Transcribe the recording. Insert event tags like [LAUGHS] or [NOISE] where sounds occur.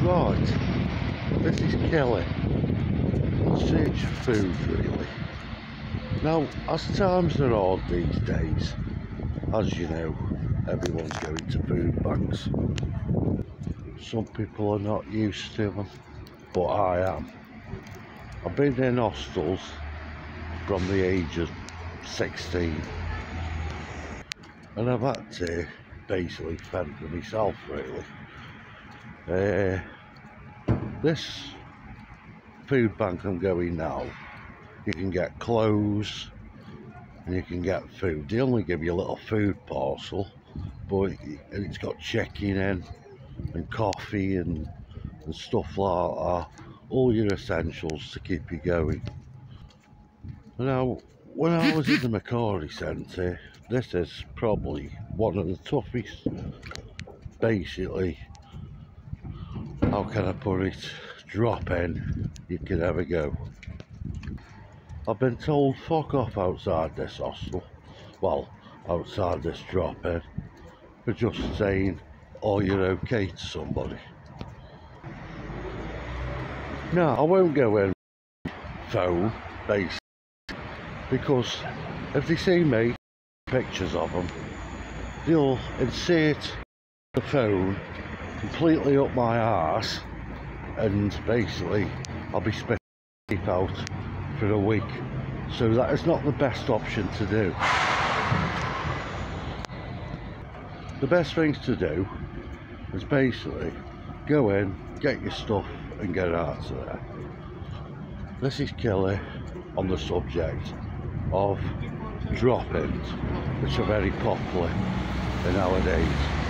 Right, this is Killer. Search food, really. Now, as times are hard these days, as you know, everyone's going to food banks. Some people are not used to them, but I am. I've been in hostels from the age of 16 and I've had to basically fend for myself really. Uh, this food bank I'm going now, you can get clothes and you can get food. They only give you a little food parcel, but it's got checking in and coffee and, and stuff like that. All your essentials to keep you going. Now, when I was in the [LAUGHS] Macquarie Centre, this is probably one of the toughest, basically, how can I put it, drop in you can ever go. I've been told fuck off outside this hostel, well, outside this drop in, for just saying, oh, you're okay to somebody. No, I won't go in phone, basically, because if they see me, pictures of them, they'll insert the phone completely up my arse and basically I'll be spitting out for a week. So that is not the best option to do. The best things to do is basically go in, get your stuff and get out of there. This is Killer on the subject of drop-ins, which are very popular nowadays.